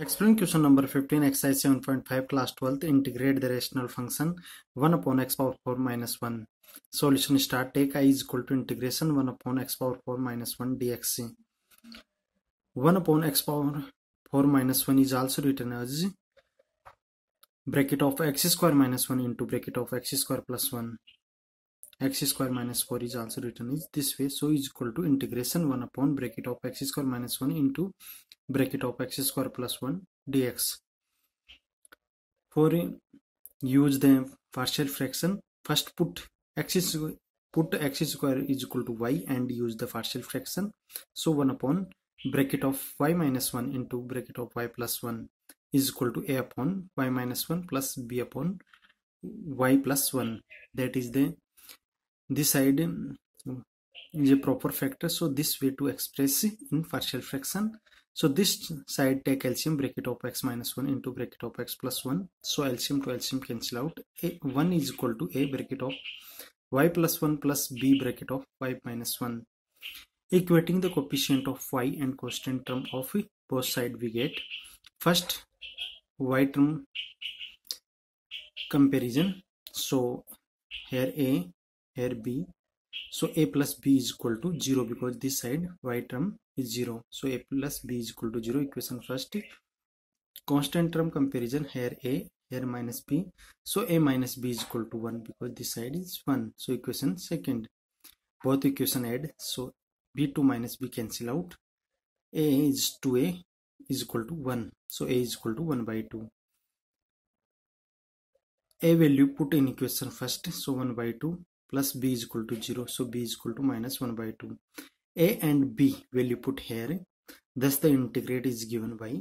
Explain question number 15, exercise 7.5, class 12th. Integrate the rational function 1 upon x power 4 minus 1. Solution start. Take i is equal to integration 1 upon x power 4 minus 1 dx. 1 upon x power 4 minus 1 is also written as bracket of x square minus 1 into bracket of x square plus 1. x square minus 4 is also written is this way. So is equal to integration 1 upon bracket of x square minus 1 into bracket of x square plus 1 dx. For use the partial fraction, first put x put x square is equal to y and use the partial fraction. So 1 upon bracket of y minus 1 into bracket of y plus 1 is equal to a upon y minus 1 plus b upon y plus 1 that is the this side is a proper factor so this way to express in partial fraction so this side take LCM bracket of x minus 1 into bracket of x plus 1. So LCM to LCM cancel out. A 1 is equal to a bracket of y plus 1 plus b bracket of y minus 1. Equating the coefficient of y and constant term of both side we get first y term comparison. So here a, here b. So a plus b is equal to 0 because this side y term is 0 so a plus b is equal to 0 equation first. Constant term comparison here a here minus b. So a minus b is equal to 1 because this side is 1 so equation second. Both equation add. So b2 minus b cancel out. A is 2a is equal to 1 so a is equal to 1 by 2 a value put in equation first. So 1 by 2 plus b is equal to 0 so b is equal to minus 1 by 2 a and b will value put here thus the integrate is given by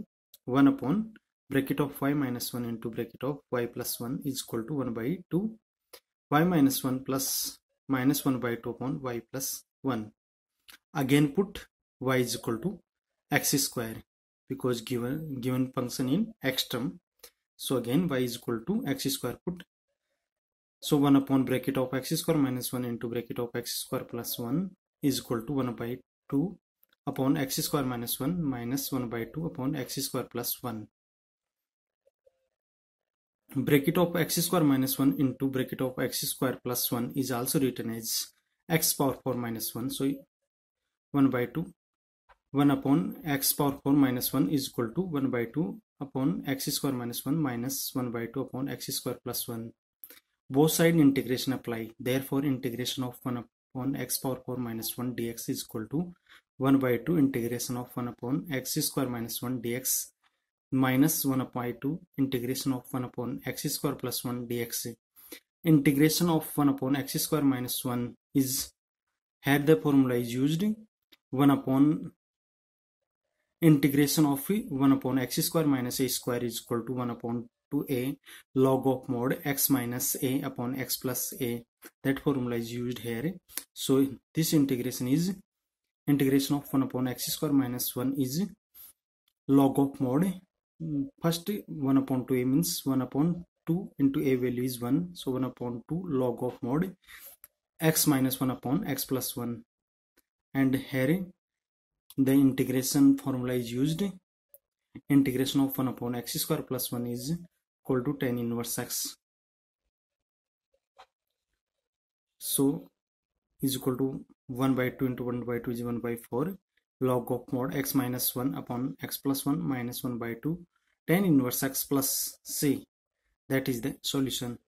1 upon bracket of y minus 1 into bracket of y plus 1 is equal to 1 by 2 y minus 1 plus minus 1 by 2 upon y plus 1 again put y is equal to x square because given given function in x term. So again y is equal to x square put so 1 upon bracket of x square minus 1 into bracket of x square plus 1 is equal to 1 by 2 upon x square minus 1 minus 1 by 2 upon x square plus 1. Bracket of x square minus 1 into bracket of x square plus 1 is also written as x power 4 minus 1. So 1 by 2 1 upon x power 4 minus 1 is equal to 1 by 2 upon x square minus 1 minus 1 by 2 upon x square plus 1. Both side integration apply. Therefore, integration of 1 upon x power 4 minus 1 dx is equal to 1 by 2 integration of 1 upon x square minus 1 dx minus 1 upon 2 integration of 1 upon x square plus 1 dx. Integration of 1 upon x square minus 1 is had the formula is used 1 upon integration of 1 upon x square minus a square is equal to 1 upon to a log of mod x minus a upon x plus a. That formula is used here. So this integration is integration of 1 upon x square minus 1 is log of mod mm, first 1 upon 2a means 1 upon 2 into a value is 1 so 1 upon 2 log of mod x minus 1 upon x plus 1 and here the integration formula is used. Integration of 1 upon x square plus 1 is equal to tan inverse x. So is equal to 1 by 2 into 1 by 2 is 1 by 4 log of mod x minus 1 upon x plus 1 minus 1 by 2 tan inverse x plus c. That is the solution